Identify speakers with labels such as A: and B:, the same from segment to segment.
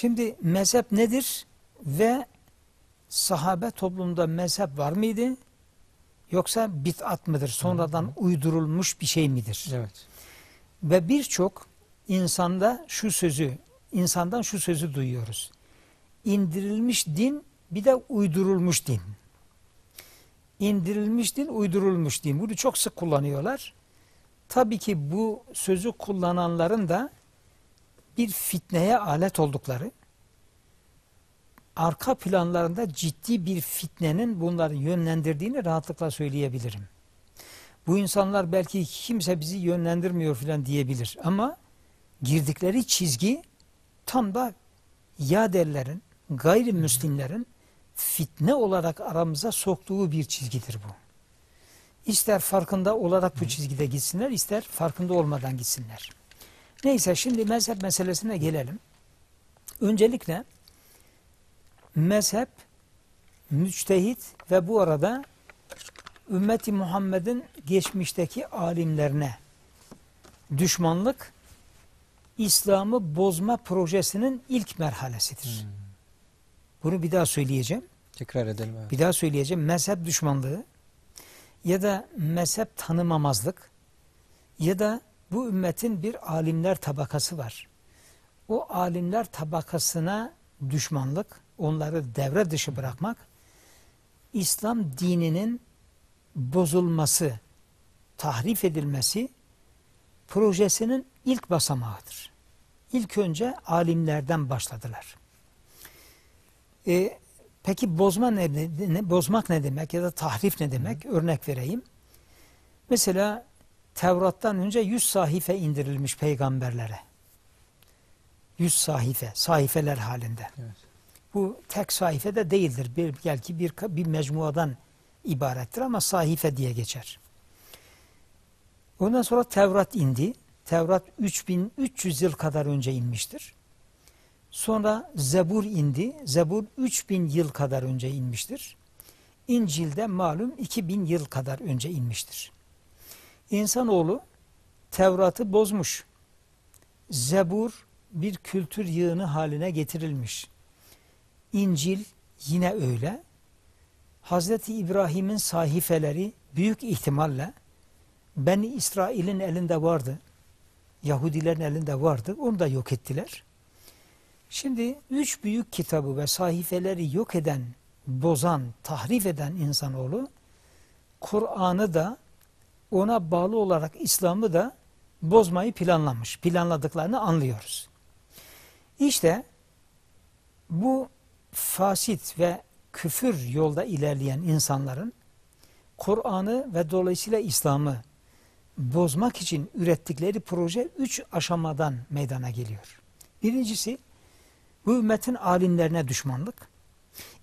A: Şimdi mezhep nedir ve sahabe toplumunda mezhep var mıydı? Yoksa bit'at mıdır? Sonradan uydurulmuş bir şey midir?
B: Evet.
A: Ve birçok insanda şu sözü, insandan şu sözü duyuyoruz. İndirilmiş din bir de uydurulmuş din. İndirilmiş din, uydurulmuş din. Bunu çok sık kullanıyorlar. Tabii ki bu sözü kullananların da bir fitneye alet oldukları, arka planlarında ciddi bir fitnenin bunları yönlendirdiğini rahatlıkla söyleyebilirim. Bu insanlar belki kimse bizi yönlendirmiyor filan diyebilir ama girdikleri çizgi tam da yaderlerin, gayrimüslimlerin fitne olarak aramıza soktuğu bir çizgidir bu. İster farkında olarak bu çizgide gitsinler, ister farkında olmadan gitsinler. Neyse şimdi mezhep meselesine gelelim. Öncelikle mezhep, müçtehit ve bu arada ümmeti Muhammed'in geçmişteki alimlerine düşmanlık İslam'ı bozma projesinin ilk merhalesidir.
B: Hmm.
A: Bunu bir daha söyleyeceğim.
B: Tekrar edelim. Evet.
A: Bir daha söyleyeceğim. Mezhep düşmanlığı ya da mezhep tanımamazlık ya da bu ümmetin bir alimler tabakası var. O alimler tabakasına düşmanlık, onları devre dışı bırakmak, İslam dininin bozulması, tahrif edilmesi projesinin ilk basamağıdır. İlk önce alimlerden başladılar. E, peki bozma ne, ne, bozmak ne demek ya da tahrif ne demek? Örnek vereyim. Mesela Tevrat'tan önce 100 sahife indirilmiş peygamberlere. 100 sahife, sahifeler halinde.
B: Evet.
A: Bu tek sahife de değildir. Bir, belki bir, bir mecmuadan ibarettir ama sahife diye geçer. Ondan sonra Tevrat indi. Tevrat 3300 yıl kadar önce inmiştir. Sonra Zebur indi. Zebur 3000 yıl kadar önce inmiştir. İncil de malum 2000 yıl kadar önce inmiştir. İnsanoğlu Tevrat'ı bozmuş. Zebur bir kültür yığını haline getirilmiş. İncil yine öyle. Hazreti İbrahim'in sahifeleri büyük ihtimalle Beni İsrail'in elinde vardı. Yahudilerin elinde vardı. Onu da yok ettiler. Şimdi üç büyük kitabı ve sahifeleri yok eden, bozan, tahrif eden insanoğlu Kur'an'ı da ona bağlı olarak İslam'ı da bozmayı planlamış. Planladıklarını anlıyoruz. İşte bu fasit ve küfür yolda ilerleyen insanların Kur'an'ı ve dolayısıyla İslam'ı bozmak için ürettikleri proje üç aşamadan meydana geliyor. Birincisi bu ümmetin alimlerine düşmanlık.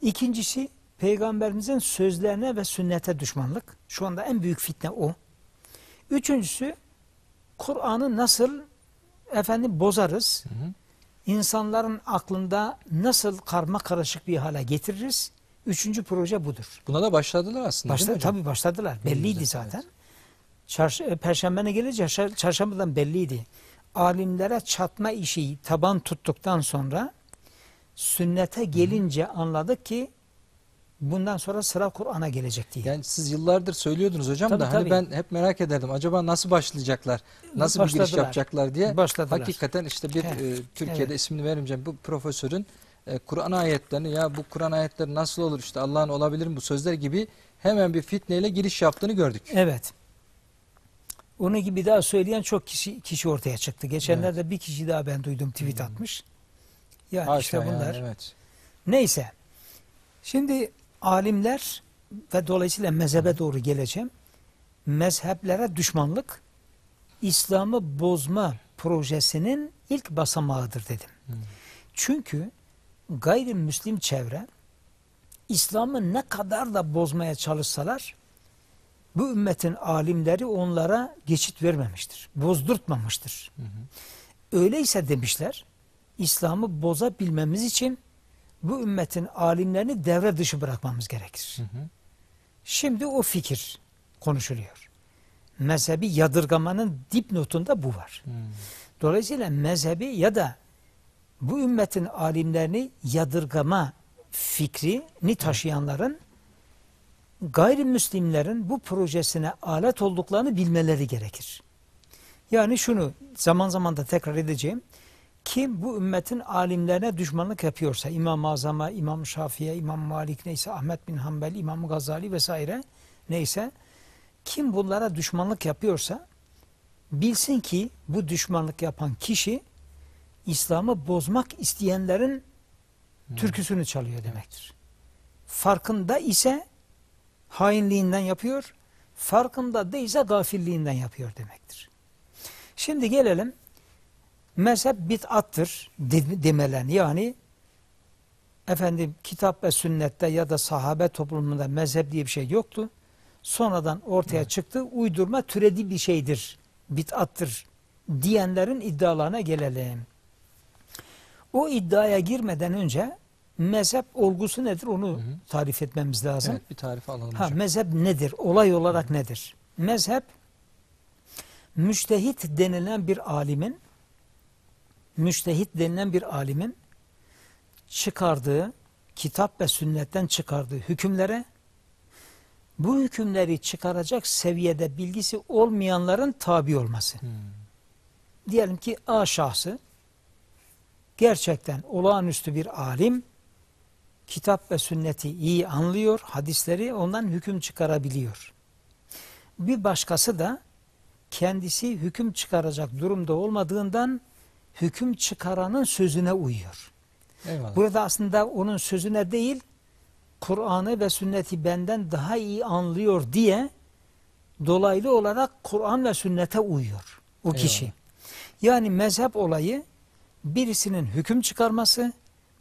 A: İkincisi peygamberimizin sözlerine ve sünnete düşmanlık. Şu anda en büyük fitne o. Üçüncüsü Kur'an'ı nasıl efendim bozarız? Hı hı. İnsanların aklında nasıl karma karışık bir hale getiririz? Üçüncü proje budur.
B: Buna da başladılar aslında
A: Başladı, Tabii başladılar. Belliydi güzel, zaten. Evet. Çarş e, Perşembene gelince çarşambadan belliydi. Alimlere çatma işi taban tuttuktan sonra sünnete gelince Hı. anladık ki bundan sonra sıra Kur'an'a gelecek diye.
B: Yani siz yıllardır söylüyordunuz hocam tabii, da hani ben hep merak ederdim. Acaba nasıl başlayacaklar? Nasıl Başladılar. bir giriş yapacaklar diye.
A: Başladılar.
B: Hakikaten işte bir evet. e, Türkiye'de evet. ismini vermeyeceğim bu profesörün e, Kur'an ayetlerini ya bu Kur'an ayetleri nasıl olur işte Allah'ın olabilir mi bu sözler gibi hemen bir fitneyle giriş yaptığını gördük.
A: Evet. Onu gibi daha söyleyen çok kişi kişi ortaya çıktı. Geçenlerde evet. bir kişi daha ben duydum tweet hmm. atmış. Yani Haşa işte bunlar. Yani, evet. Neyse. Şimdi alimler ve dolayısıyla mezhebe doğru geleceğim. Mezheplere düşmanlık İslam'ı bozma projesinin ilk basamağıdır dedim. Hmm. Çünkü gayrimüslim çevre İslam'ı ne kadar da bozmaya çalışsalar bu ümmetin alimleri onlara geçit vermemiştir. Bozdurtmamıştır. Hı hı. Öyleyse demişler İslam'ı bozabilmemiz için bu ümmetin alimlerini devre dışı bırakmamız gerekir. Hı hı. Şimdi o fikir konuşuluyor. Mezhebi yadırgamanın dipnotunda bu var. Hı. Dolayısıyla mezhebi ya da bu ümmetin alimlerini yadırgama fikrini taşıyanların gayrimüslimlerin bu projesine alet olduklarını bilmeleri gerekir. Yani şunu zaman zaman da tekrar edeceğim. Kim bu ümmetin alimlerine düşmanlık yapıyorsa İmam-ı Azam'a, İmam Şafii'ye, İmam Malik neyse Ahmet bin Hanbel, İmam Gazali vesaire neyse kim bunlara düşmanlık yapıyorsa bilsin ki bu düşmanlık yapan kişi İslam'ı bozmak isteyenlerin türküsünü çalıyor demektir. Farkında ise hainliğinden yapıyor, farkında değilse gafilliğinden yapıyor demektir. Şimdi gelelim mezhep bid'attır de demelen yani efendim kitap ve sünnette ya da sahabe toplumunda mezhep diye bir şey yoktu. Sonradan ortaya evet. çıktı. Uydurma türedi bir şeydir. Bid'attır diyenlerin iddialarına gelelim. O iddiaya girmeden önce mezhep olgusu nedir onu hı hı. tarif etmemiz lazım.
B: Evet bir tarif alalım
A: ha, Mezhep nedir? Olay olarak hı. nedir? Mezhep müştehit denilen bir alimin müştehit denilen bir alimin çıkardığı kitap ve sünnetten çıkardığı hükümlere bu hükümleri çıkaracak seviyede bilgisi olmayanların tabi olması. Hmm. Diyelim ki A şahsı gerçekten olağanüstü bir alim, kitap ve sünneti iyi anlıyor, hadisleri ondan hüküm çıkarabiliyor. Bir başkası da kendisi hüküm çıkaracak durumda olmadığından hüküm çıkaranın sözüne uyuyor. Eyvallah. Burada aslında onun sözüne değil, Kur'an'ı ve sünneti benden daha iyi anlıyor diye dolaylı olarak Kur'an ve sünnete uyuyor o Eyvallah. kişi. Yani mezhep olayı birisinin hüküm çıkarması,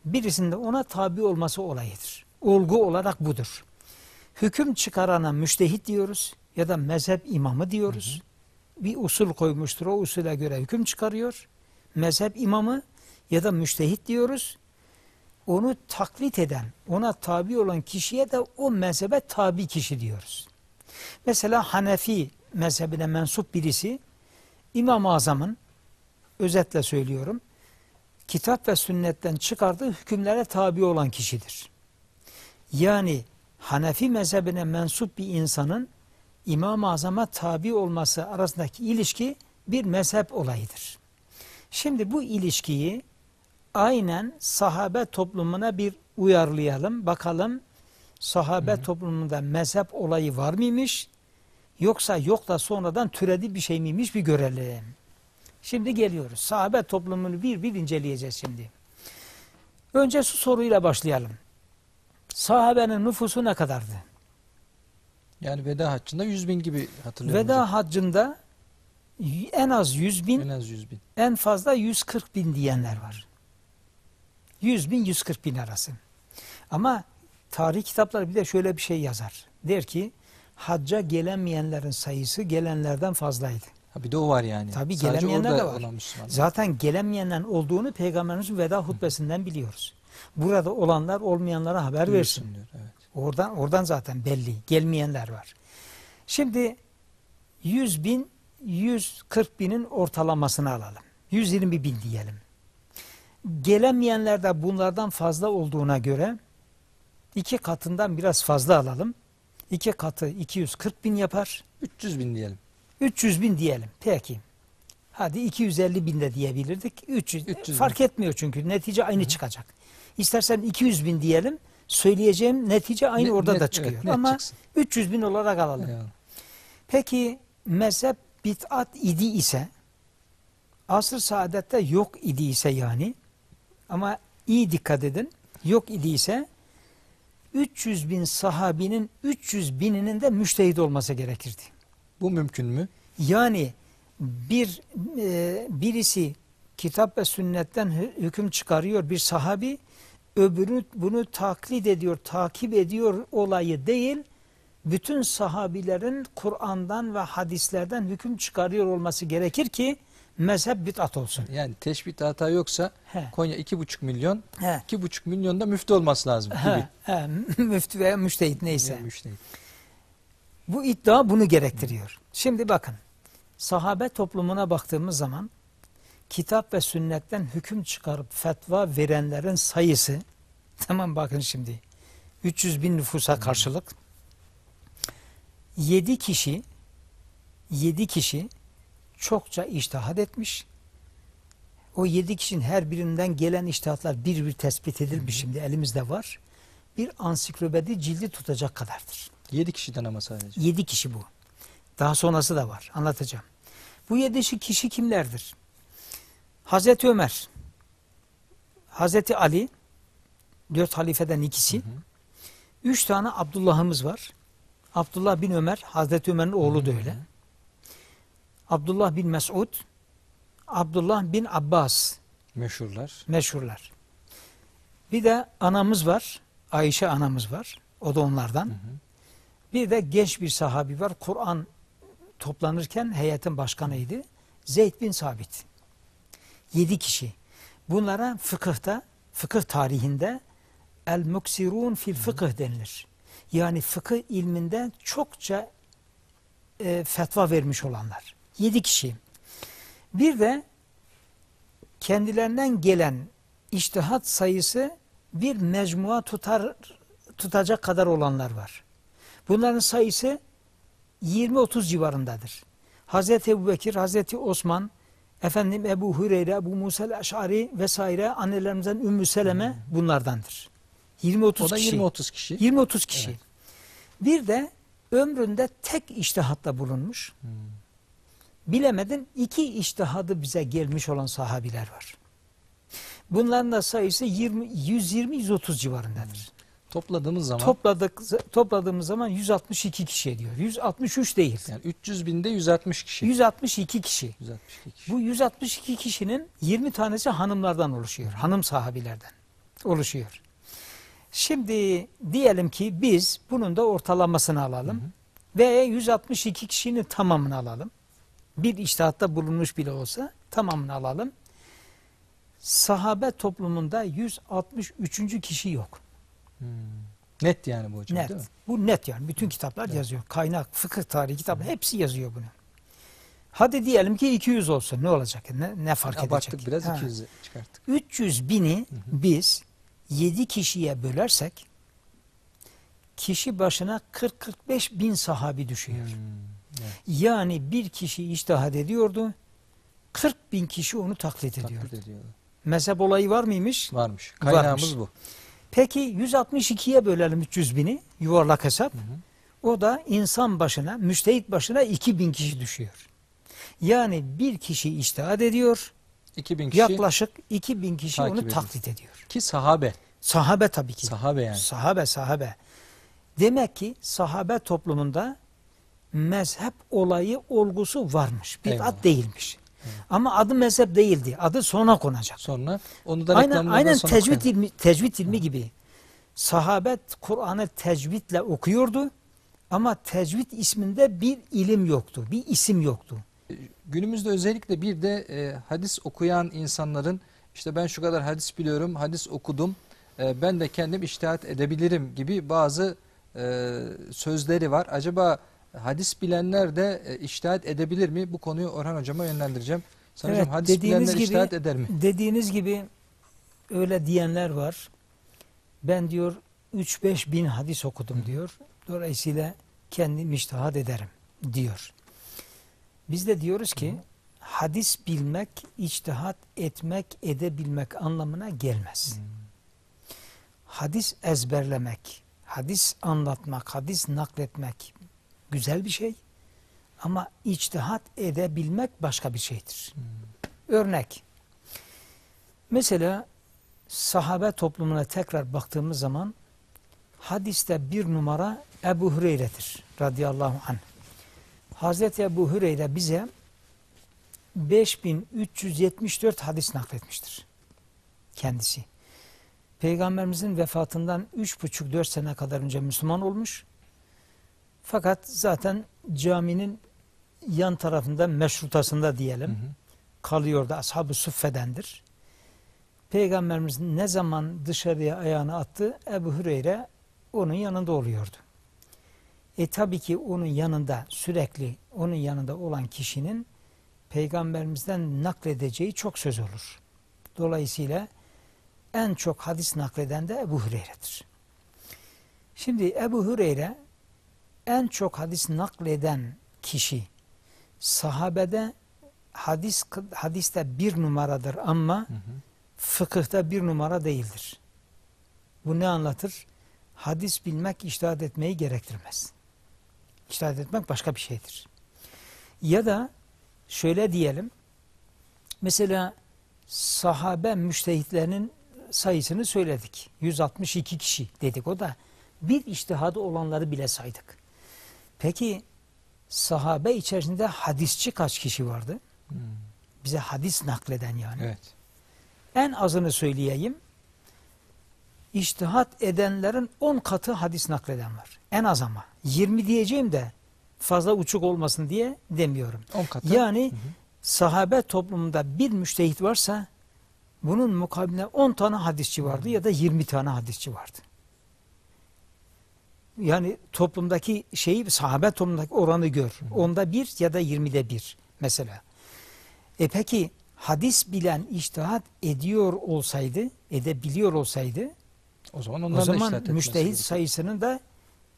A: birisinin de ona tabi olması olayıdır. Olgu olarak budur. Hüküm çıkarana müştehit diyoruz ya da mezhep imamı diyoruz. Hı hı. Bir usul koymuştur, o usule göre hüküm çıkarıyor. Mezhep imamı ya da müştehit diyoruz. Onu taklit eden, ona tabi olan kişiye de o mezhebe tabi kişi diyoruz. Mesela Hanefi mezhebine mensup birisi İmam-ı Azam'ın özetle söylüyorum kitap ve sünnetten çıkardığı hükümlere tabi olan kişidir. Yani Hanefi mezhebine mensup bir insanın İmam-ı Azam'a tabi olması arasındaki ilişki bir mezhep olayıdır. Şimdi bu ilişkiyi aynen sahabe toplumuna bir uyarlayalım. Bakalım sahabe Hı. toplumunda mezhep olayı var mıymış? Yoksa yok da sonradan türedi bir şey miymiş bir görelim. Şimdi geliyoruz. Sahabe toplumunu bir bir inceleyeceğiz şimdi. Önce şu soruyla başlayalım. Sahabenin nüfusu ne kadardı?
B: Yani veda haccında 100 bin gibi hatırlıyorum.
A: Veda hocam. haccında en az 100 bin,
B: en az 100 bin,
A: en fazla 140 bin diyenler var. 100 bin, 140 bin arası. Ama tarih kitapları bir de şöyle bir şey yazar. Der ki hacca gelemeyenlerin sayısı gelenlerden fazlaydı.
B: Ha bir de o var yani.
A: Tabii gelemeyenler de var. Zaten gelemeyenlerin olduğunu Peygamberimizin veda hutbesinden biliyoruz. Burada olanlar olmayanlara haber versin. Diyor, evet. Oradan oradan zaten belli. Gelmeyenler var. Şimdi 100 bin 140 binin ortalamasını alalım. 120 bin diyelim. Gelemeyenler de bunlardan fazla olduğuna göre iki katından biraz fazla alalım. İki katı 240 bin yapar.
B: 300 bin diyelim.
A: 300 bin diyelim. Peki. Hadi 250 bin de diyebilirdik. 300, 300 fark bin. etmiyor çünkü netice aynı Hı. çıkacak. İstersen 200 bin diyelim. Söyleyeceğim netice aynı net, orada net, da çıkıyor. Evet, Ama çıksın. 300 bin olarak alalım. Eyvallah. Peki mezhep bid'at idi ise asr saadette yok idi ise yani ama iyi dikkat edin yok idi ise 300 bin sahabinin 300 bininin de müştehit olması gerekirdi.
B: Bu mümkün mü?
A: Yani bir e, birisi kitap ve sünnetten hüküm çıkarıyor bir sahabi öbürü bunu taklit ediyor, takip ediyor olayı değil bütün sahabilerin Kur'an'dan ve hadislerden hüküm çıkarıyor olması gerekir ki mezhep bid'at olsun.
B: Yani teşbih hata yoksa he. Konya iki buçuk milyon, iki buçuk milyonda müftü olması lazım gibi. He.
A: He. müftü veya müştehit neyse. Müştehit. Bu iddia bunu gerektiriyor. Şimdi bakın sahabe toplumuna baktığımız zaman kitap ve sünnetten hüküm çıkarıp fetva verenlerin sayısı tamam bakın şimdi 300 bin nüfusa karşılık 7 kişi 7 kişi çokça iştihad etmiş. O 7 kişinin her birinden gelen iştihatlar bir bir tespit edilmiş şimdi elimizde var. Bir ansiklopedi cildi tutacak kadardır.
B: 7 kişiden ama sadece.
A: 7 kişi bu. Daha sonrası da var. Anlatacağım. Bu 7 kişi kimlerdir? Hazreti Ömer, Hazreti Ali, dört halifeden ikisi.
B: Hı hı.
A: Üç tane Abdullah'ımız var. Abdullah bin Ömer, Hazreti Ömer'in oğlu da öyle. Abdullah bin Mesud, Abdullah bin Abbas
B: Meşhurlar.
A: meşhurlar. Bir de anamız var, Ayşe anamız var. O da onlardan.
B: Hı hı.
A: Bir de genç bir sahabi var. Kur'an toplanırken heyetin başkanıydı. Zeyd bin Sabit. Yedi kişi. Bunlara fıkıhta, fıkıh tarihinde el muksirun fil fıkıh denilir. Yani fıkıh ilminde çokça e, fetva vermiş olanlar. Yedi kişi. Bir de kendilerinden gelen iştihat sayısı bir mecmua tutar tutacak kadar olanlar var. Bunların sayısı 20-30 civarındadır. Hazreti Ebu Bekir, Hazreti Osman, efendim Ebu Hureyre, Ebu Musa el-Eş'ari vesaire annelerimizden Ümmü Seleme bunlardandır. 20-30
B: O da
A: kişi.
B: 20-30 kişi.
A: 20-30 kişi.
B: Evet.
A: Bir de ömründe tek iştihatta bulunmuş.
B: Hmm.
A: Bilemedin iki iştihadı bize gelmiş olan sahabiler var. Bunların da sayısı 20 120-130 civarındadır.
B: Topladığımız zaman
A: Topladık topladığımız zaman 162 kişi ediyor. 163 değil.
B: yani 300 binde 160 kişi.
A: 162 kişi.
B: 162 kişi.
A: Bu 162 kişinin 20 tanesi hanımlardan oluşuyor. Hanım sahabilerden oluşuyor. Şimdi diyelim ki biz bunun da ortalamasını alalım. Ve 162 kişinin tamamını alalım. Bir iştahatta bulunmuş bile olsa tamamını alalım. Sahabe toplumunda 163. kişi yok.
B: Hmm. Net yani bu hocam
A: Net.
B: değil mi?
A: Bu net yani. Bütün kitaplar yazıyor. Kaynak, fıkıh tarihi kitaplar hepsi yazıyor bunu. Hadi diyelim ki 200 olsun. Ne olacak? Ne, ne fark
B: Abarttık
A: edecek?
B: biraz
A: Ha.
B: 200'e çıkarttık.
A: 300 bini biz 7 kişiye bölersek kişi başına 40-45 bin sahabi düşüyor.
B: Hmm. Evet.
A: Yani bir kişi iştihad ediyordu. 40 bin kişi onu taklit ediyordu.
B: Taklit ediyorlar.
A: Mezhep olayı var mıymış?
B: Varmış. Kaynağımız
A: Varmış.
B: bu.
A: Peki 162'ye bölelim 300 bini yuvarlak hesap.
B: Hı hı.
A: O da insan başına, müştehit başına 2000 kişi düşüyor. Yani bir kişi iştihad ediyor.
B: 2000 kişi
A: Yaklaşık 2000 kişi
B: takip
A: onu
B: ediyor.
A: taklit ediyor.
B: ki sahabe.
A: Sahabe tabii ki.
B: Sahabe yani.
A: Sahabe sahabe. Demek ki sahabe toplumunda mezhep olayı olgusu varmış. Bid'at
B: Eyvallah.
A: değilmiş. Ama adı mezhep değildi. Adı sonra konacak.
B: Sonra onu da
A: Aynen, aynen
B: sonra
A: tecvid
B: koyalım.
A: ilmi, tecvid ilmi gibi. Sahabet Kur'an'ı tecvidle okuyordu ama tecvid isminde bir ilim yoktu. Bir isim yoktu.
B: Günümüzde özellikle bir de e, hadis okuyan insanların işte ben şu kadar hadis biliyorum, hadis okudum, e, ben de kendim iştihat edebilirim gibi bazı e, sözleri var. Acaba hadis bilenler de e, iştihat edebilir mi? Bu konuyu Orhan Hocama yönlendireceğim. Sayın Hocam hadis bilenler iştihat eder mi?
A: Dediğiniz gibi öyle diyenler var. Ben diyor 3-5 bin hadis okudum diyor. Dolayısıyla kendim iştihad ederim diyor. Biz de diyoruz ki hadis bilmek, içtihat etmek, edebilmek anlamına gelmez. Hadis ezberlemek, hadis anlatmak, hadis nakletmek güzel bir şey. Ama içtihat edebilmek başka bir şeydir. Örnek. Mesela sahabe toplumuna tekrar baktığımız zaman hadiste bir numara Ebu Hureyre'dir radıyallahu anh. Hazreti Ebu Hüreyre bize 5374 hadis nakletmiştir. Kendisi. Peygamberimizin vefatından 3,5-4 sene kadar önce Müslüman olmuş. Fakat zaten caminin yan tarafında meşrutasında diyelim
B: Hı hı.
A: kalıyordu. Ashab-ı Suffe'dendir. Peygamberimiz ne zaman dışarıya ayağını attı Ebu Hüreyre onun yanında oluyordu. E tabii ki onun yanında sürekli onun yanında olan kişinin peygamberimizden nakledeceği çok söz olur. Dolayısıyla en çok hadis nakleden de Ebu Hureyre'dir. Şimdi Ebu Hureyre en çok hadis nakleden kişi sahabede hadis hadiste bir numaradır ama
B: Hı hı.
A: fıkıhta bir numara değildir. Bu ne anlatır? Hadis bilmek iştahat etmeyi gerektirmez. İştahat etmek başka bir şeydir. Ya da şöyle diyelim. Mesela sahabe müştehitlerinin sayısını söyledik. 162 kişi dedik. O da bir iştihadı olanları bile saydık. Peki sahabe içerisinde hadisçi kaç kişi vardı?
B: Hmm.
A: Bize hadis nakleden yani.
B: Evet.
A: En azını söyleyeyim. İçtihat edenlerin 10 katı hadis nakleden var. En az ama. 20 diyeceğim de fazla uçuk olmasın diye demiyorum.
B: 10 katı.
A: Yani
B: Hı hı.
A: sahabe toplumunda bir müştehit varsa bunun mukabiline 10 tane hadisçi vardı ya da 20 tane hadisçi vardı. Yani toplumdaki şeyi sahabe toplumundaki oranı gör. Onda bir ya da 20'de bir mesela. E peki hadis bilen iştihat ediyor olsaydı, edebiliyor olsaydı
B: O zaman
A: o zaman müştehit sayısının da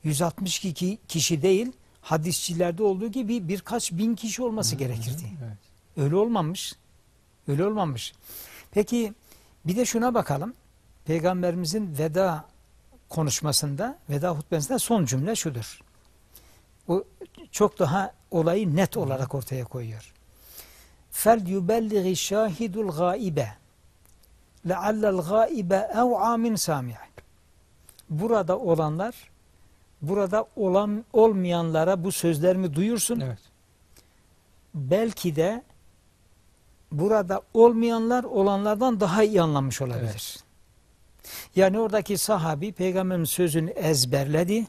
A: 162 kişi değil hadisçilerde olduğu gibi birkaç bin kişi olması
B: Hı hı.
A: gerekirdi.
B: Evet.
A: Öyle olmamış. Öyle olmamış. Peki bir de şuna bakalım. Peygamberimizin veda konuşmasında, veda hutbesinde son cümle şudur. O çok daha olayı net olarak ortaya koyuyor. Fel yubellighi şahidul gaibe leallel gaibe ev'a min sami' Burada olanlar burada olan olmayanlara bu sözlerimi duyursun
B: Evet.
A: belki de burada olmayanlar olanlardan daha iyi anlamış olabilir.
B: Evet.
A: Yani oradaki sahabi peygamberin sözünü ezberledi.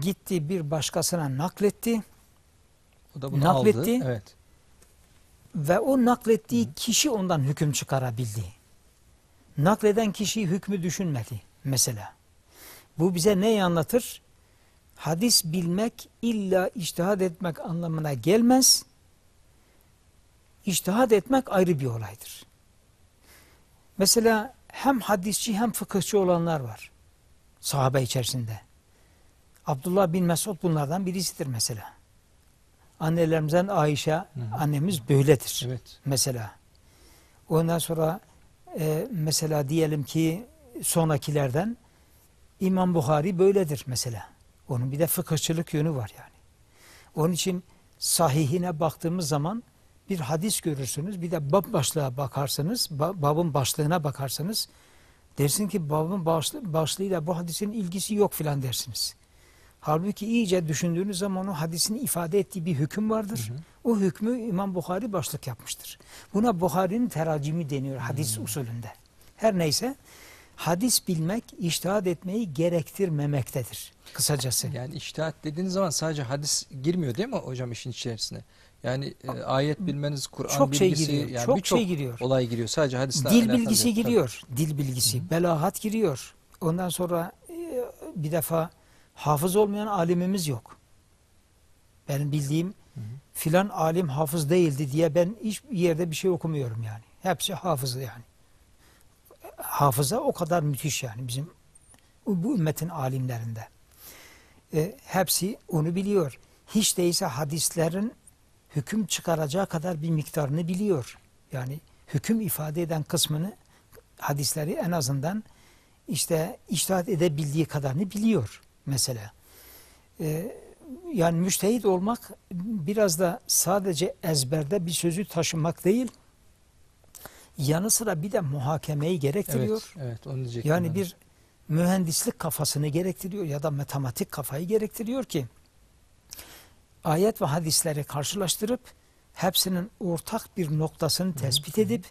A: Gitti bir başkasına nakletti
B: O da bunu
A: Nakletti.
B: aldı. Evet.
A: ve o naklettiği kişi ondan hüküm çıkarabildi. Nakleden kişi hükmü düşünmedi mesela. Bu bize neyi anlatır? Hadis bilmek illa içtihad etmek anlamına gelmez. İçtihad etmek ayrı bir olaydır. Mesela hem hadisçi hem fıkıhçı olanlar var. Sahabe içerisinde. Abdullah bin Mesud bunlardan birisidir mesela. Annelerimizden Ayşe
B: hı.
A: annemiz böyledir
B: Evet.
A: mesela. Ondan sonra e, mesela diyelim ki sonrakilerden İmam Bukhari böyledir mesela. Onun bir de fıkıhçılık yönü var yani. Onun için sahihine baktığımız zaman bir hadis görürsünüz. Bir de bab başlığa bakarsınız. ba- babın başlığına bakarsanız dersin ki babın başlı, başlığıyla bu hadisin ilgisi yok filan dersiniz. Halbuki iyice düşündüğünüz zaman o hadisin ifade ettiği bir hüküm vardır.
B: Hı hı.
A: O hükmü İmam Bukhari başlık yapmıştır. Buna Bukhari'nin teracimi deniyor hadis usulünde. Her neyse hadis bilmek iştihad etmeyi gerektirmemektedir. Kısacası.
B: Yani iştihat dediğiniz zaman sadece hadis girmiyor değil mi hocam işin içerisine? Yani e, ayet bilmeniz, Kur'an
A: şey
B: bilgisi,
A: giriyor.
B: yani
A: çok şey giriyor.
B: olay giriyor. Sadece hadisle
A: Dil bilgisi
B: değil. Tabii.
A: giriyor. Dil bilgisi, belahat giriyor. Ondan sonra e, bir defa hafız olmayan alimimiz yok. Benim bildiğim
B: Hı hı.
A: filan alim hafız değildi diye ben hiçbir yerde bir şey okumuyorum yani. Hepsi hafız yani. Hafıza o kadar müthiş yani bizim bu ümmetin alimlerinde. E, hepsi onu biliyor. Hiç değilse hadislerin hüküm çıkaracağı kadar bir miktarını biliyor. Yani hüküm ifade eden kısmını hadisleri en azından işte iştahat edebildiği kadarını biliyor mesela. Ee, yani müştehit olmak biraz da sadece ezberde bir sözü taşımak değil, yanı sıra bir de muhakemeyi gerektiriyor.
B: Evet, evet onu diyecektim.
A: Yani
B: ben.
A: bir mühendislik kafasını gerektiriyor ya da matematik kafayı gerektiriyor ki ayet ve hadisleri karşılaştırıp hepsinin ortak bir noktasını tespit edip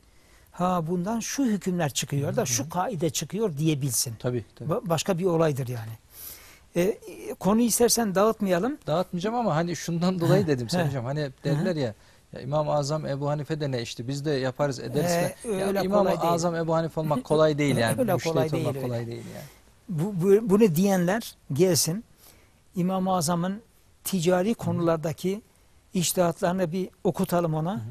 A: ha bundan şu hükümler çıkıyor da şu kaide çıkıyor diyebilsin.
B: Tabii tabii.
A: Ba- Başka bir olaydır yani. E, konuyu istersen dağıtmayalım.
B: Dağıtmayacağım ama hani şundan dolayı dedim. Sayın Hocam. Hani derler ya, ya İmam-ı Azam Ebu Hanife de ne işte biz de yaparız ederiz.
A: Ee,
B: ya
A: öyle
B: İmam-ı
A: değil.
B: Azam Ebu Hanife olmak kolay değil yani.
A: Öyle
B: Müştehit
A: kolay değil,
B: olmak
A: öyle.
B: kolay değil yani.
A: Bu, bu- bunu diyenler gelsin İmam-ı Azam'ın ticari konulardaki İçtihatlarını bir okutalım ona.
B: Hı hı.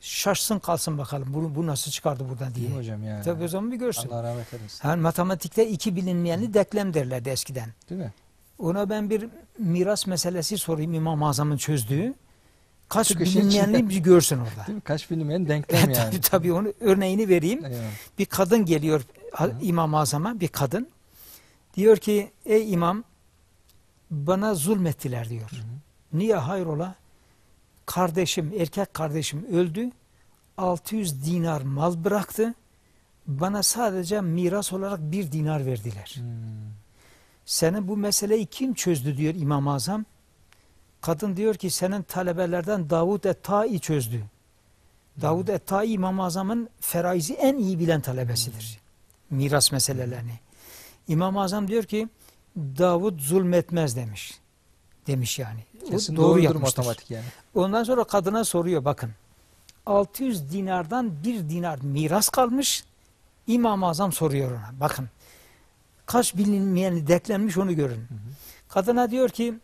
A: Şaşsın kalsın bakalım. Bu, bu nasıl çıkardı buradan diye.
B: Değil hocam ya?
A: Tabii o zaman bir görsün.
B: Allah rahmet eylesin.
A: Yani matematikte iki bilinmeyeni denklem derlerdi eskiden.
B: Değil mi?
A: Ona ben bir miras meselesi sorayım İmam-ı Azam'ın çözdüğü. Kaç
B: Çıkışın
A: bilinmeyenliği bir görsün orada.
B: Değil mi? Kaç bilinmeyen denklem yani.
A: tabii tabii onu örneğini vereyim.
B: Eyvallah.
A: Bir kadın geliyor
B: Hı.
A: İmam-ı Azam'a bir kadın. Diyor ki ey imam bana zulmettiler diyor.
B: Hı hı.
A: Niye hayrola? Kardeşim, erkek kardeşim öldü. 600 dinar mal bıraktı. Bana sadece miras olarak bir dinar verdiler.
B: Hmm.
A: Senin bu meseleyi kim çözdü diyor İmam-ı Azam. Kadın diyor ki senin talebelerden Davud et-Tai çözdü. Davud et-Tai İmam-ı Azam'ın feraizi en iyi bilen talebesidir. Miras meselelerini. İmam-ı Azam diyor ki Davud zulmetmez demiş. Demiş yani. O
B: Kesin
A: doğru yapmıştır.
B: matematik yani.
A: Ondan sonra kadına soruyor bakın. 600 dinardan bir dinar miras kalmış. İmam-ı Azam soruyor ona. Bakın. Kaç bilinmeyeni deklenmiş onu görün.
B: Hı hı.
A: Kadına diyor ki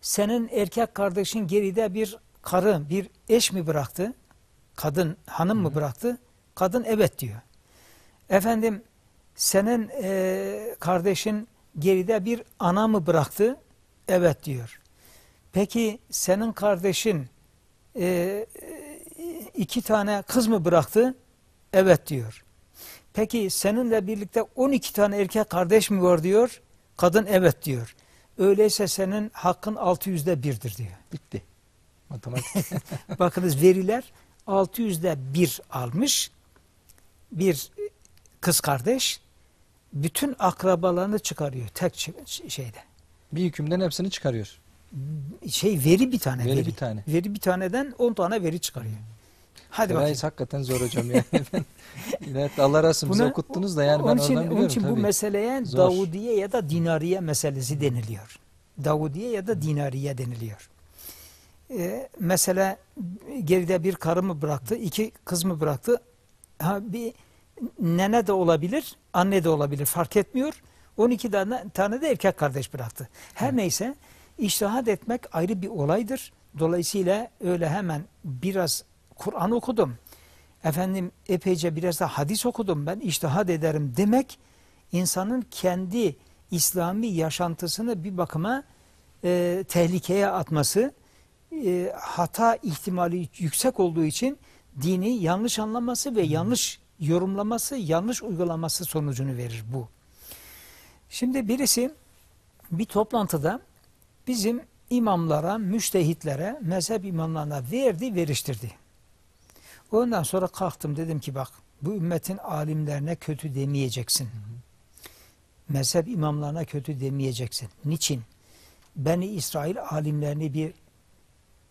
A: senin erkek kardeşin geride bir karı, bir eş mi bıraktı? Kadın, hanım
B: Hı
A: mı bıraktı? Kadın evet diyor. Efendim senin eee, kardeşin geride bir ana mı bıraktı? Evet diyor. Peki senin kardeşin eee, iki tane kız mı bıraktı? Evet diyor. Peki seninle birlikte 12 tane erkek kardeş mi var diyor? Kadın evet diyor. Öyleyse senin hakkın 600'de birdir diyor.
B: Bitti. Matematik.
A: Bakınız veriler 600'de bir almış. Bir kız kardeş bütün akrabalarını çıkarıyor tek şeyde.
B: bir hükümden hepsini çıkarıyor.
A: Şey veri bir tane.
B: Veri bir tane.
A: Veri bir taneden 10 tane veri çıkarıyor. Hadi bakayım.
B: Hakikaten zor hocam yani. Ben, evet, Allah razı olsun bize okuttunuz da yani ben
A: onun için,
B: oradan
A: onun
B: biliyorum
A: için bu
B: tabii.
A: meseleye
B: Zor.
A: Davudiye ya da Dinariye meselesi deniliyor. Davudiye ya da Dinariye deniliyor. Ee, mesela geride bir karı mı bıraktı, iki kız mı bıraktı? Ha, bir nene de olabilir, anne de olabilir fark etmiyor. 12 tane, tane de erkek kardeş bıraktı. Her
B: Evet.
A: neyse iştihat etmek ayrı bir olaydır. Dolayısıyla öyle hemen biraz Kur'an okudum. Efendim epeyce biraz da hadis okudum ben iştihad ederim demek insanın kendi İslami yaşantısını bir bakıma e, tehlikeye atması e, hata ihtimali yüksek olduğu için dini yanlış anlaması ve yanlış yorumlaması, yanlış uygulaması sonucunu verir bu. Şimdi birisi bir toplantıda bizim imamlara, müştehitlere, mezhep imamlarına verdi, veriştirdi. Ondan sonra kalktım dedim ki bak bu ümmetin alimlerine kötü demeyeceksin. Mezhep imamlarına kötü demeyeceksin. Niçin? Beni İsrail alimlerini bir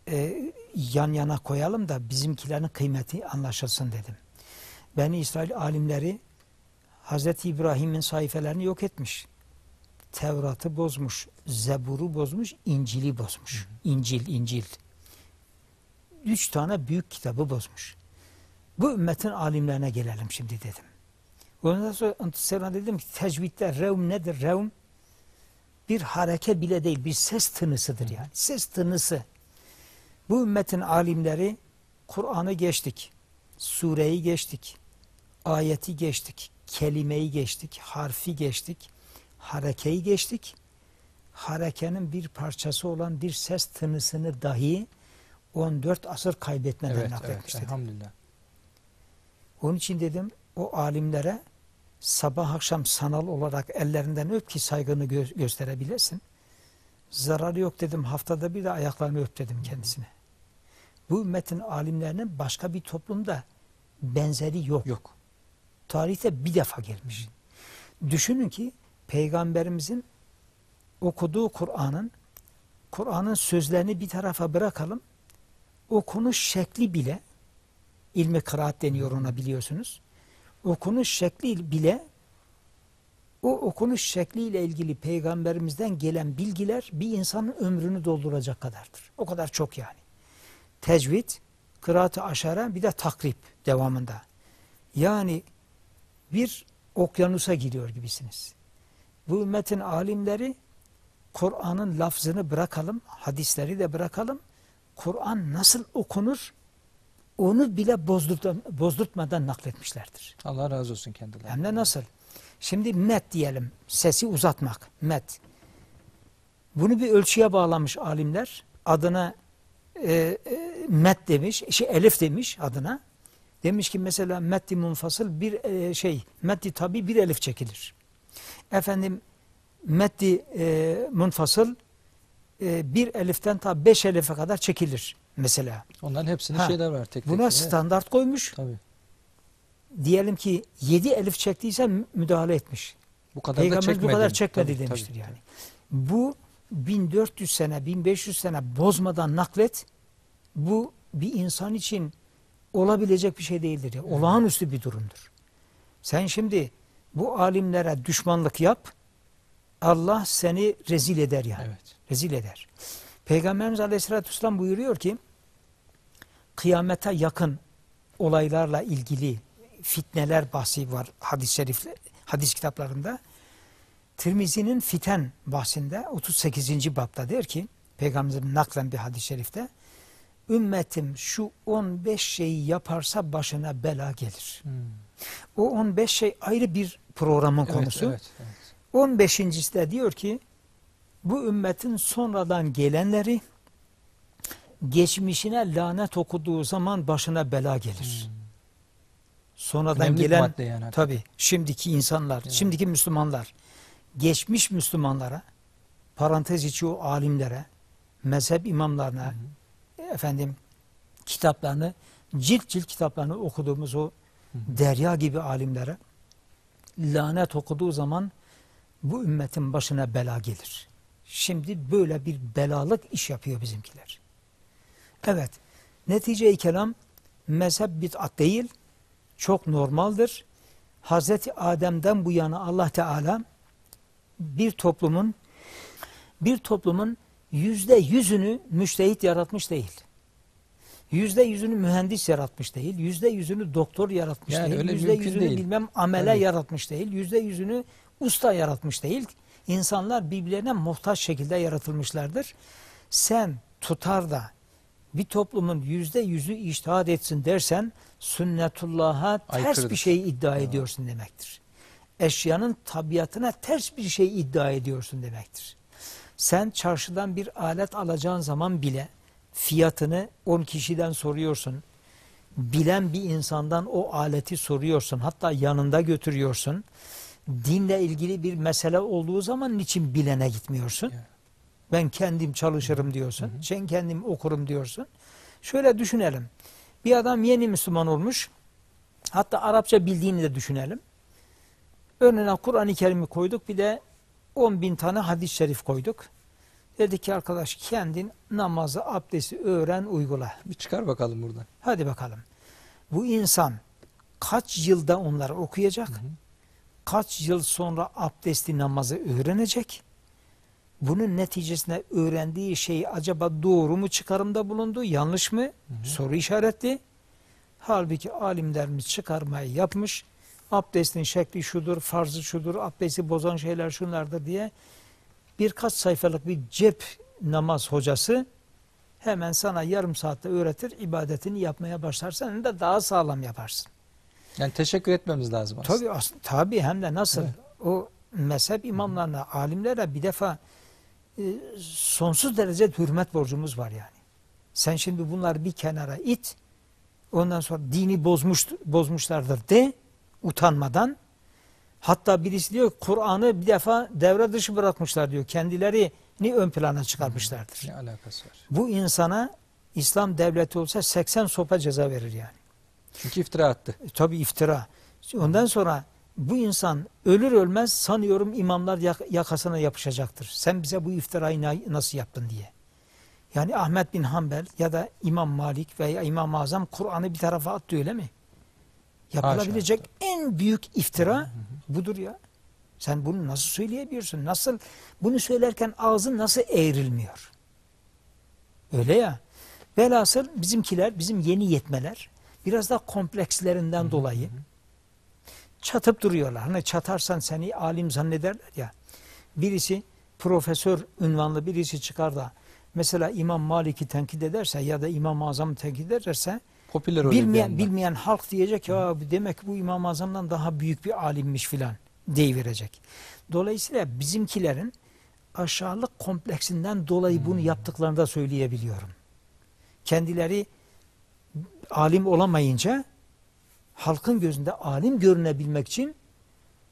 A: e, yan yana koyalım da bizimkilerin kıymeti anlaşılsın dedim. Beni İsrail alimleri Hazreti İbrahim'in sayfelerini yok etmiş. Tevrat'ı bozmuş, Zebur'u bozmuş, İncil'i bozmuş. İncil, İncil. Üç tane büyük kitabı bozmuş. Bu ümmetin alimlerine gelelim şimdi dedim. Ondan sonra sonra dedim ki tecvidde revm nedir? Revm bir hareket bile değil, bir ses tınısıdır yani. Ses tınısı. Bu ümmetin alimleri Kur'an'ı geçtik, sureyi geçtik, ayeti geçtik, kelimeyi geçtik, harfi geçtik, harekeyi geçtik. Harekenin bir parçası olan bir ses tınısını dahi 14 asır kaybetmeden
B: Evet,
A: nakletmiş
B: evet elhamdülillah.
A: Onun için dedim o alimlere sabah akşam sanal olarak ellerinden öp ki saygını gö- gösterebilesin. Zararı yok dedim haftada bir de ayaklarını öp dedim kendisine. Bu ümmetin alimlerinin başka bir toplumda benzeri yok.
B: Yok.
A: Tarihte bir defa gelmiş. Düşünün ki peygamberimizin okuduğu Kur'an'ın Kur'an'ın sözlerini bir tarafa bırakalım. Okunuş şekli bile ilmi kıraat deniyor ona biliyorsunuz. Okunuş şekli bile o okunuş şekliyle ilgili peygamberimizden gelen bilgiler bir insanın ömrünü dolduracak kadardır. O kadar çok yani. Tecvid, kıraat-ı aşara bir de takrip devamında. Yani bir okyanusa giriyor gibisiniz. Bu ümmetin alimleri Kur'an'ın lafzını bırakalım, hadisleri de bırakalım. Kur'an nasıl okunur onu bile bozdurtma, bozdurtmadan nakletmişlerdir.
B: Allah razı olsun kendilerine.
A: Hem de nasıl? Şimdi met diyelim. Sesi uzatmak. Met. Bunu bir ölçüye bağlamış alimler. Adına e, e, met demiş. Şey, elif demiş adına. Demiş ki mesela metti munfasıl bir e, şey. Metti tabi bir elif çekilir. Efendim metti e, munfasıl e, bir eliften ta beş elife kadar çekilir mesela.
B: Onların hepsinin
A: Ha,
B: şeyler var tek tek.
A: Buna standart koymuş.
B: Tabii.
A: Diyelim ki yedi elif çektiyse mü- müdahale etmiş.
B: Bu kadar da
A: Peygamber bu
B: çekmedi.
A: kadar çekmedi
B: Tabii,
A: demiştir
B: tabii,
A: yani. Bu 1400 sene, 1500 sene bozmadan naklet bu bir insan için olabilecek bir şey değildir. Ya. Olağanüstü bir durumdur. Sen şimdi bu alimlere düşmanlık yap, Allah seni rezil eder yani.
B: Evet.
A: Rezil eder. Peygamberimiz Aleyhisselatü Vesselam buyuruyor ki, kıyamete yakın olaylarla ilgili fitneler bahsi var hadis-i şerif, hadis kitaplarında. Tirmizi'nin fiten bahsinde 38. babda der ki, Peygamberimizin naklen bir hadis-i şerifte, ümmetim şu 15 şeyi yaparsa başına bela gelir.
B: Hmm.
A: O 15 şey ayrı bir programın
B: Evet,
A: konusu.
B: Evet, evet.
A: 15.si de diyor ki bu ümmetin sonradan gelenleri geçmişine lanet okuduğu zaman başına bela gelir. Sonradan
B: Önemli
A: gelen
B: yani.
A: tabi şimdiki insanlar,
B: Evet.
A: şimdiki Müslümanlar geçmiş Müslümanlara parantez içi o alimlere, mezhep imamlarına efendim kitaplarını cilt cilt kitaplarını okuduğumuz o derya gibi alimlere lanet okuduğu zaman bu ümmetin başına bela gelir. Şimdi böyle bir belalık iş yapıyor bizimkiler. Evet, netice-i kelam mezhep bid'at değil, çok normaldir. Hazreti Adem'den bu yana Allah Teala bir toplumun bir toplumun yüzde yüzünü müştehit yaratmış değil. Yüzde yüzünü mühendis yaratmış değil. Yüzde yüzünü doktor yaratmış
B: Yani
A: değil. Yüzde yüzünü
B: değil.
A: bilmem amele
B: Tabii.
A: yaratmış değil. Yüzde yüzünü usta yaratmış değil. İnsanlar birbirlerine muhtaç şekilde yaratılmışlardır. Sen tutar da bir toplumun yüzde yüzü iştihat etsin dersen sünnetullah'a ters
B: Aykırıdır.
A: bir şey iddia ediyorsun demektir. Eşyanın tabiatına ters bir şey iddia ediyorsun demektir. Sen çarşıdan bir alet alacağın zaman bile fiyatını 10 kişiden soruyorsun. Bilen bir insandan o aleti soruyorsun. Hatta yanında götürüyorsun. Dinle ilgili bir mesele olduğu zaman niçin bilene gitmiyorsun?
B: Evet.
A: Ben kendim çalışırım diyorsun. Sen kendim okurum diyorsun. Şöyle düşünelim. Bir adam yeni Müslüman olmuş. Hatta Arapça bildiğini de düşünelim. Önüne Kur'an-ı Kerim'i koyduk. Bir de 10 bin tane hadis-i şerif koyduk. Dedik ki arkadaş kendin namazı, abdesti öğren, uygula.
B: Bir çıkar bakalım buradan.
A: Hadi bakalım. Bu insan kaç yılda onları okuyacak? Kaç yıl sonra abdesti namazı öğrenecek? Bunun neticesinde öğrendiği şey acaba doğru mu çıkarımda bulundu, yanlış mı? Soru işaretli. Halbuki alimlerimiz çıkarmayı yapmış. Abdestin şekli şudur, farzı şudur, abdesti bozan şeyler şunlardır diye birkaç sayfalık bir cep namaz hocası hemen sana yarım saatte öğretir, ibadetini yapmaya başlarsan da daha sağlam yaparsın.
B: Yani teşekkür etmemiz lazım aslında.
A: Tabii, tabii hem de nasıl
B: Evet.
A: o mezhep imamlarına, alimlere bir defa sonsuz derece hürmet borcumuz var yani. Sen şimdi bunları bir kenara it, ondan sonra dini bozmuş bozmuşlardır de, utanmadan. Hatta birisi diyor Kur'an'ı bir defa devre dışı bırakmışlar diyor. Kendilerini ön plana çıkarmışlardır.
B: Ne alakası var?
A: Bu insana İslam devleti olsa 80 sopa ceza verir yani.
B: Çünkü iftira attı.
A: E, Tabi iftira. Ondan sonra bu insan ölür ölmez sanıyorum imamlar yak- yakasına yapışacaktır. Sen bize bu iftirayı na- nasıl yaptın diye. Yani Ahmet bin Hanbel ya da İmam Malik veya İmam-ı Azam Kur'an'ı bir tarafa attı öyle mi? Yapılabilecek en büyük iftira budur ya. Sen bunu nasıl söyleyebiliyorsun? Nasıl bunu söylerken ağzın nasıl eğrilmiyor? Öyle ya. Velhasıl bizimkiler, bizim yeni yetmeler biraz da komplekslerinden dolayı çatıp duruyorlar. Hani çatarsan seni alim zannederler ya. Birisi profesör ünvanlı birisi çıkar da mesela İmam Malik'i tenkit ederse ya da İmam-ı Azam'ı tenkit ederse
B: Popüler
A: bilmeyen, bilmeyen halk diyecek ya demek bu İmam-ı Azam'dan daha büyük bir alimmiş filan deyiverecek. Dolayısıyla bizimkilerin aşağılık kompleksinden dolayı bunu yaptıklarını da söyleyebiliyorum. Kendileri alim olamayınca halkın gözünde alim görünebilmek için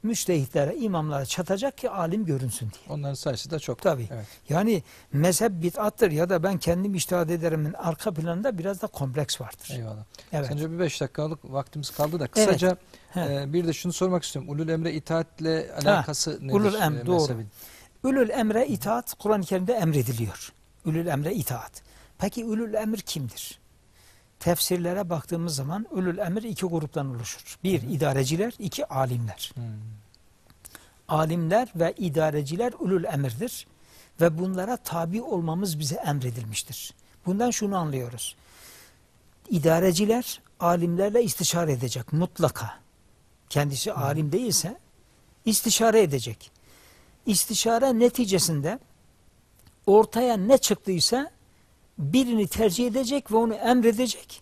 A: müçtehitlere, imamlara çatacak ki alim görünsün diye.
B: Onların sayısı da çok.
A: Tabii.
B: Evet.
A: Yani mezhep bid'attır ya da ben kendim iştihad ederimin arka planında biraz da kompleks vardır.
B: Eyvallah.
A: Evet.
B: Sence bir beş dakikalık vaktimiz kaldı da kısaca
A: He.
B: e, bir de şunu sormak istiyorum. Ulul emre itaatle alakası nedir?
A: ulul
B: e,
A: doğru.
B: mezhebin?
A: Ülül emre itaat Kur'an-ı Kerim'de emrediliyor. Ülül emre itaat. Peki ülül emir kimdir? Tefsirlere baktığımız zaman ülül emir iki gruptan oluşur. Bir idareciler, iki alimler.
B: Hmm.
A: Alimler ve idareciler ülül emirdir. Ve bunlara tabi olmamız bize emredilmiştir. Bundan şunu anlıyoruz. İdareciler alimlerle istişare edecek mutlaka. Kendisi alim değilse istişare edecek. İstişare neticesinde ortaya ne çıktıysa birini tercih edecek ve onu emredecek.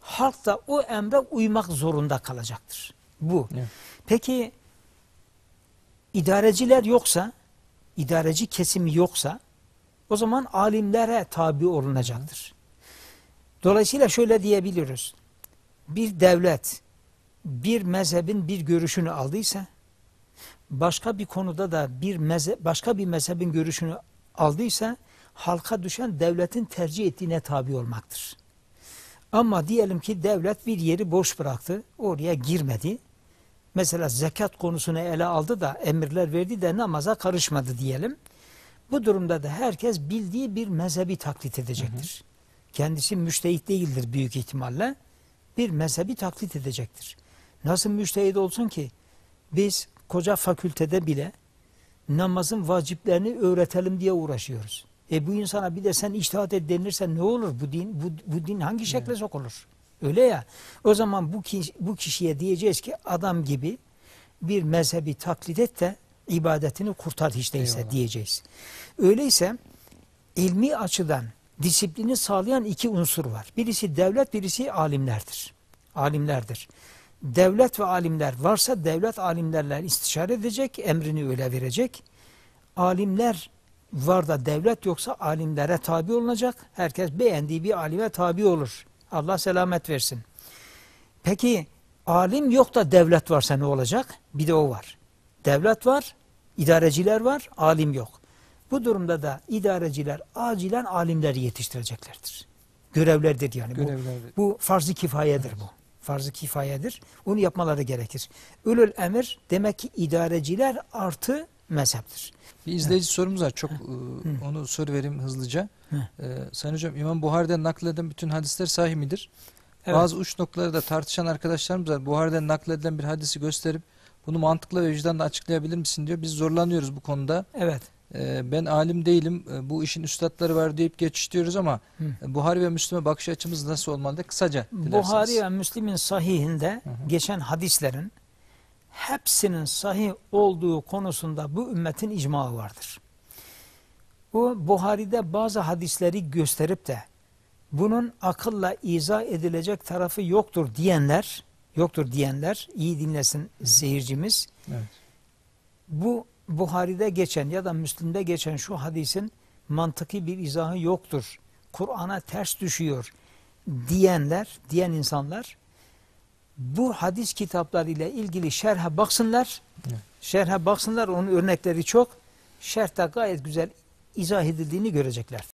A: Halk da o emre uymak zorunda kalacaktır. Bu.
B: Evet.
A: Peki idareciler yoksa, idareci kesimi yoksa o zaman alimlere tabi olunacaktır. Dolayısıyla şöyle diyebiliriz. Bir devlet bir mezhebin bir görüşünü aldıysa başka bir konuda da bir mezhep, başka bir mezhebin görüşünü aldıysa halka düşen devletin tercih ettiğine tabi olmaktır. Ama diyelim ki devlet bir yeri boş bıraktı, oraya girmedi. Mesela zekat konusunu ele aldı da emirler verdi de namaza karışmadı diyelim. Bu durumda da herkes bildiği bir mezhebi taklit edecektir. Kendisi müştehit değildir büyük ihtimalle. Bir mezhebi taklit edecektir. Nasıl müştehit olsun ki? Biz koca fakültede bile namazın vaciplerini öğretelim diye uğraşıyoruz. E bu insana bir de sen içtihat et denirse ne olur? Bu din bu, bu din hangi şekle sokulur? Öyle ya. O zaman bu kişi, bu kişiye diyeceğiz ki adam gibi bir mezhebi taklit et de ibadetini kurtar hiç değilse
B: Eyvallah.
A: diyeceğiz. Öyleyse ilmi açıdan disiplini sağlayan iki unsur var. Birisi devlet, birisi alimlerdir. Alimlerdir. Devlet ve alimler varsa devlet alimlerle istişare edecek, emrini öyle verecek. Alimler var da devlet yoksa alimlere tabi olunacak. Herkes beğendiği bir alime tabi olur. Allah selamet versin. Peki alim yok da devlet varsa ne olacak? Bir de o var. Devlet var, idareciler var, alim yok. Bu durumda da idareciler acilen alimleri yetiştireceklerdir. Görevlerdir yani. Bu,
B: Görevler-
A: bu farz-ı kifayedir bu. Farz-ı kifayedir. Onu yapmaları gerekir. Ölül emir demek ki idareciler artı mezheptir.
B: Bir izleyici sorumuz var. Çok e, onu soru vereyim hızlıca.
A: Hı.
B: E, Sayın Hocam İmam Buhari'den nakleden bütün hadisler sahih midir?
A: Evet.
B: Bazı uç noktaları da tartışan arkadaşlarımız var. Buhari'den nakledilen bir hadisi gösterip bunu mantıkla ve vicdanla açıklayabilir misin diyor. Biz zorlanıyoruz bu konuda.
A: Evet.
B: E, ben alim değilim. e, bu işin üstadları var deyip geçiştiriyoruz ama
A: Hı.
B: e, Buhari ve Müslüme bakış açımız nasıl olmalı? Kısaca dilerseniz.
A: Buhari ve Müslim'in sahihinde
B: Hı hı.
A: geçen hadislerin hepsinin sahih olduğu konusunda bu ümmetin icmağı vardır. Bu Buhari'de bazı hadisleri gösterip de bunun akılla izah edilecek tarafı yoktur diyenler, yoktur diyenler iyi dinlesin seyircimiz.
B: Evet.
A: Bu Buhari'de geçen ya da Müslim'de geçen şu hadisin mantıki bir izahı yoktur. Kur'an'a ters düşüyor diyenler, diyen insanlar bu hadis kitapları ile ilgili şerhe baksınlar.
B: Evet.
A: Şerhe baksınlar. Onun örnekleri çok. Şerhte gayet güzel izah edildiğini göreceklerdir.